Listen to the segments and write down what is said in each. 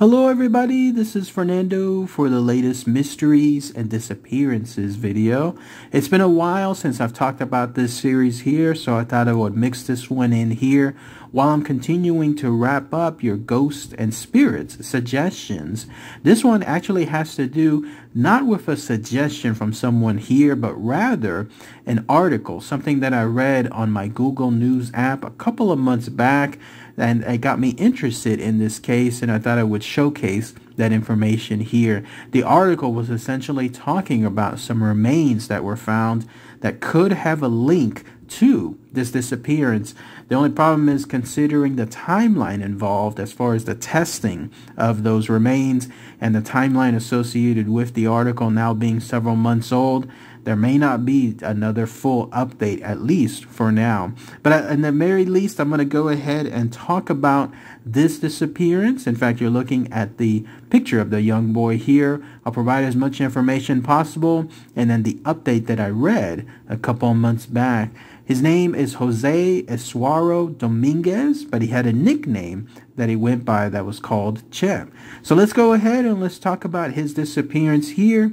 Hello everybody, this is Fernando for the latest mysteries and disappearances video. It's been a while since I've talked about this series here, so I thought I would mix this one in here while I'm continuing to wrap up your ghosts and spirits suggestions. This one actually has to do not with a suggestion from someone here, but rather an article, something that I read on my Google News app a couple of months back and it got me interested in this case and I thought I would showcase that information here. The article was essentially talking about some remains that were found that could have a link to this disappearance. The only problem is considering the timeline involved as far as the testing of those remains and the timeline associated with the article now being several months old there may not be another full update at least for now. But at the very least i'm going to go ahead and talk about this disappearance. In fact you're looking at the picture of the young boy here. I'll provide as much information possible and then the update that i read a couple months back. His name is Jose Esuaro Dominguez, but he had a nickname that he went by that was called Che. So let's go ahead and let's talk about his disappearance here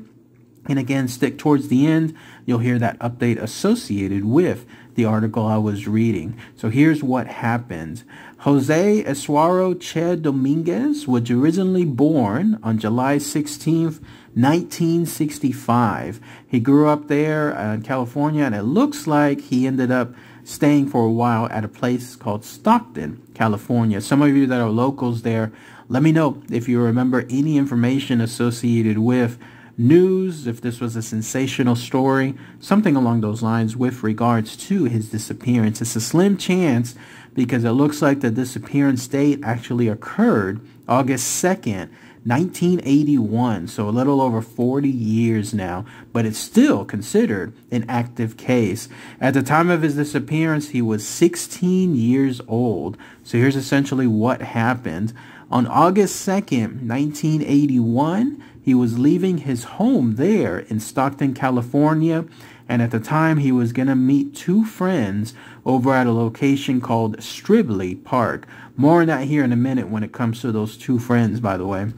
and again, stick towards the end. You'll hear that update associated with the article I was reading. So here's what happened. Jose Esuaro Che Dominguez was originally born on July 16th, 1965. He grew up there in California, and it looks like he ended up staying for a while at a place called Stockton, California. Some of you that are locals there, let me know if you remember any information associated with news, if this was a sensational story, something along those lines with regards to his disappearance. It's a slim chance because it looks like the disappearance date actually occurred August 2nd, 1981, so a little over 40 years now, but it's still considered an active case. At the time of his disappearance, he was 16 years old. So here's essentially what happened. On August 2nd, 1981, he was leaving his home there in Stockton, California, and at the time he was going to meet two friends over at a location called Stribley Park. More on that here in a minute when it comes to those two friends, by the way.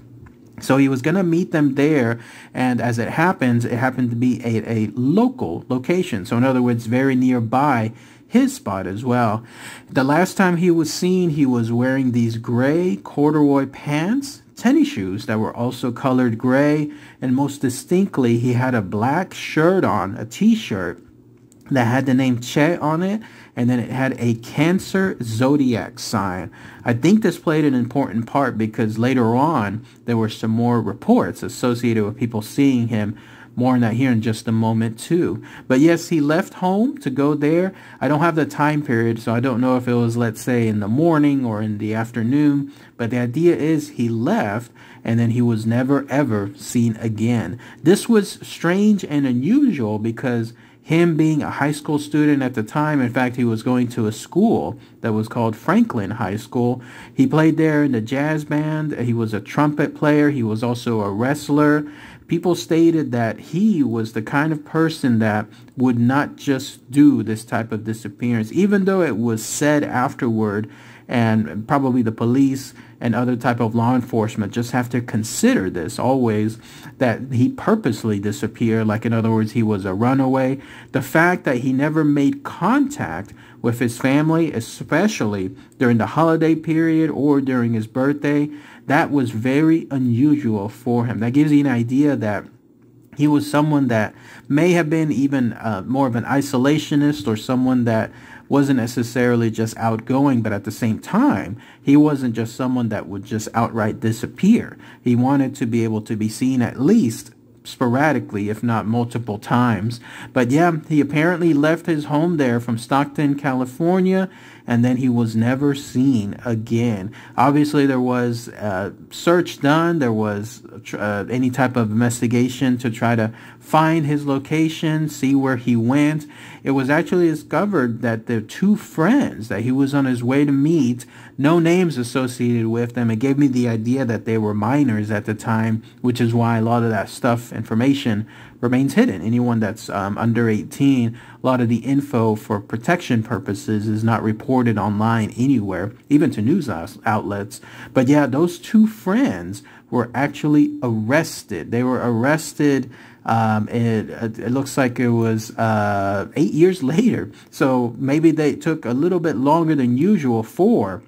So he was going to meet them there, and as it happens, it happened to be a, a local location. So in other words, very nearby his spot as well. The last time he was seen, he was wearing these gray corduroy pants tennis shoes that were also colored gray, and most distinctly, he had a black shirt on, a t-shirt that had the name Che on it, and then it had a Cancer zodiac sign. I think this played an important part because later on, there were some more reports associated with people seeing him more on that here in just a moment too. But yes, he left home to go there. I don't have the time period, so I don't know if it was, let's say, in the morning or in the afternoon. But the idea is he left and then he was never ever seen again. This was strange and unusual because him being a high school student at the time, in fact, he was going to a school that was called Franklin High School. He played there in the jazz band. He was a trumpet player. He was also a wrestler people stated that he was the kind of person that would not just do this type of disappearance, even though it was said afterward and probably the police and other type of law enforcement just have to consider this always that he purposely disappeared like in other words he was a runaway the fact that he never made contact with his family especially during the holiday period or during his birthday that was very unusual for him. That gives you an idea that he was someone that may have been even uh, more of an isolationist or someone that wasn't necessarily just outgoing, but at the same time, he wasn't just someone that would just outright disappear. He wanted to be able to be seen at least sporadically, if not multiple times. But yeah, he apparently left his home there from Stockton, California, and then he was never seen again. Obviously, there was a search done. There was uh, any type of investigation to try to find his location, see where he went. It was actually discovered that the two friends that he was on his way to meet, no names associated with them. It gave me the idea that they were minors at the time, which is why a lot of that stuff, information, remains hidden. Anyone that's um, under 18, a lot of the info for protection purposes is not reported online anywhere, even to news outlets. But yeah, those two friends were actually arrested. They were arrested. Um, it, it looks like it was uh, eight years later. So maybe they took a little bit longer than usual for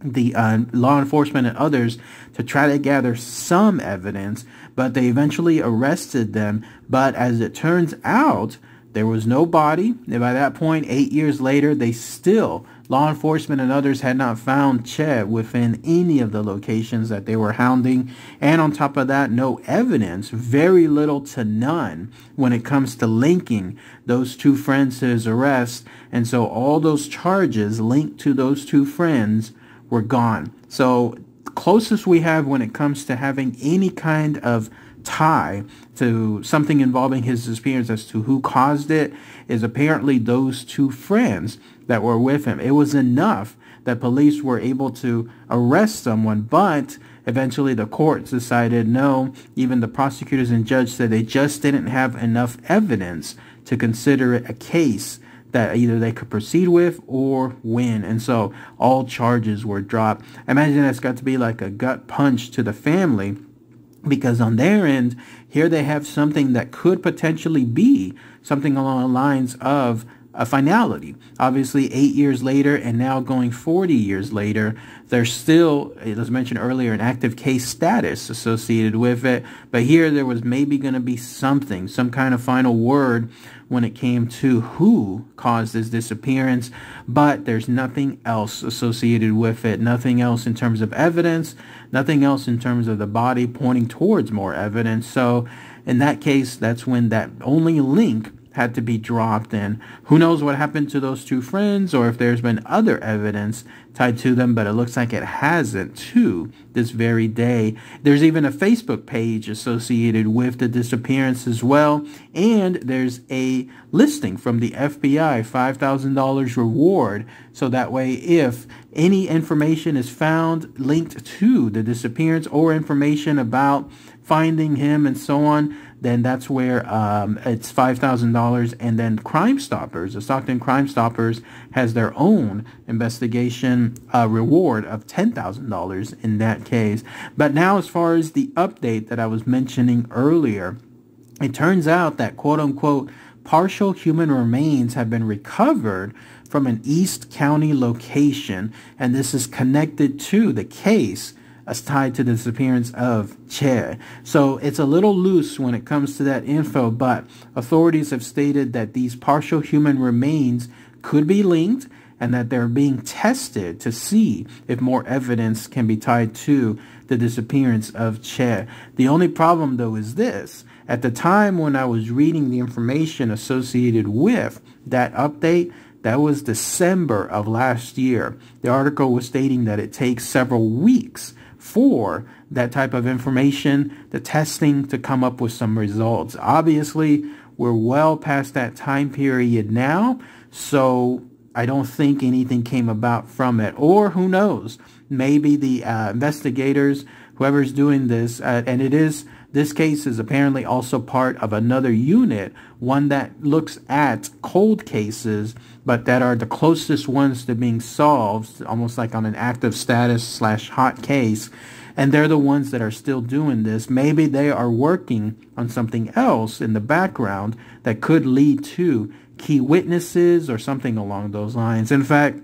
the uh, law enforcement and others to try to gather some evidence, but they eventually arrested them. But as it turns out, there was no body. And by that point, eight years later, they still, law enforcement and others had not found Che within any of the locations that they were hounding. And on top of that, no evidence, very little to none when it comes to linking those two friends to his arrest. And so all those charges linked to those two friends were gone. So closest we have when it comes to having any kind of tie to something involving his disappearance as to who caused it is apparently those two friends that were with him. It was enough that police were able to arrest someone, but eventually the courts decided no, even the prosecutors and judge said they just didn't have enough evidence to consider it a case that either they could proceed with or win. And so all charges were dropped. Imagine that's got to be like a gut punch to the family because on their end, here they have something that could potentially be something along the lines of a finality. Obviously, eight years later and now going 40 years later, there's still, as mentioned earlier, an active case status associated with it. But here there was maybe going to be something, some kind of final word when it came to who caused his disappearance, but there's nothing else associated with it, nothing else in terms of evidence, nothing else in terms of the body pointing towards more evidence. So in that case, that's when that only link had to be dropped and who knows what happened to those two friends or if there's been other evidence tied to them but it looks like it hasn't to this very day. There's even a facebook page associated with the disappearance as well and there's a listing from the fbi $5000 reward. So that way if any information is found linked to the disappearance or information about finding him and so on then that's where um, it's $5,000. And then Crime Stoppers, the Stockton Crime Stoppers, has their own investigation uh, reward of $10,000 in that case. But now, as far as the update that I was mentioning earlier, it turns out that quote unquote partial human remains have been recovered from an East County location, and this is connected to the case as tied to the disappearance of Che. So it's a little loose when it comes to that info, but authorities have stated that these partial human remains could be linked and that they're being tested to see if more evidence can be tied to the disappearance of Che. The only problem though is this. At the time when I was reading the information associated with that update, that was December of last year. The article was stating that it takes several weeks for that type of information, the testing to come up with some results. Obviously, we're well past that time period now, so I don't think anything came about from it. Or who knows, maybe the uh, investigators, whoever's doing this, uh, and it is this case is apparently also part of another unit, one that looks at cold cases, but that are the closest ones to being solved, almost like on an active status slash hot case. And they're the ones that are still doing this. Maybe they are working on something else in the background that could lead to key witnesses or something along those lines. In fact,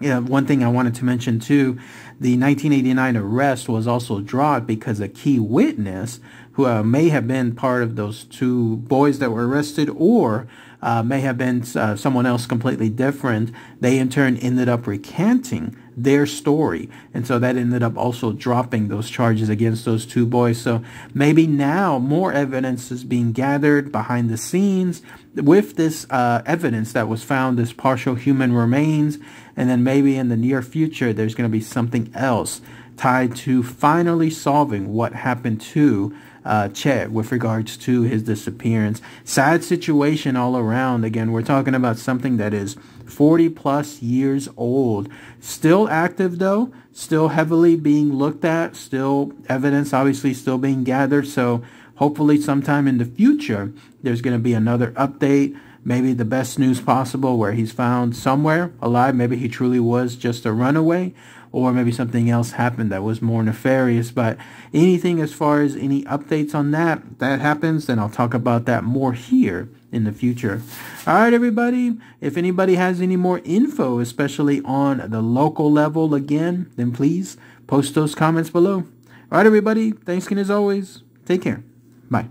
yeah, one thing I wanted to mention too, the 1989 arrest was also dropped because a key witness who uh, may have been part of those two boys that were arrested or uh, may have been uh, someone else completely different, they in turn ended up recanting their story. And so that ended up also dropping those charges against those two boys. So maybe now more evidence is being gathered behind the scenes with this uh, evidence that was found, this partial human remains. And then maybe in the near future, there's going to be something else tied to finally solving what happened to uh, Che with regards to his disappearance. Sad situation all around. Again, we're talking about something that is 40 plus years old. Still active though, still heavily being looked at, still evidence obviously still being gathered. So hopefully sometime in the future, there's going to be another update maybe the best news possible where he's found somewhere alive. Maybe he truly was just a runaway or maybe something else happened that was more nefarious. But anything as far as any updates on that, that happens, then I'll talk about that more here in the future. All right, everybody. If anybody has any more info, especially on the local level again, then please post those comments below. All right, everybody. Thanks again as always. Take care. Bye.